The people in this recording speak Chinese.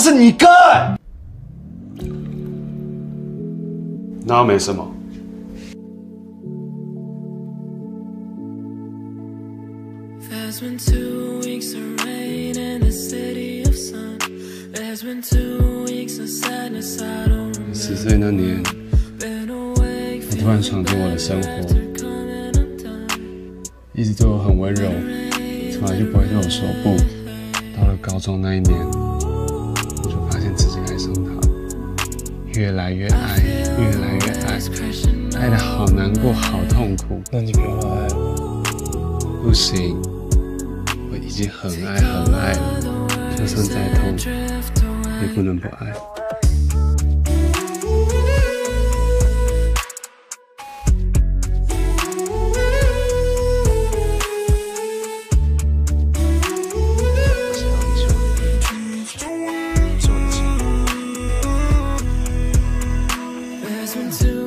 是你哥。那没什么。十岁那年，你突然闯进我的生活，一直对我很温柔，从来就不会对我说不。到了高中那一年，越来越爱，越来越爱，爱的好难过，好痛苦。那你不要爱我，不行，我已经很爱很爱了，就算再痛，也不能不爱。turn to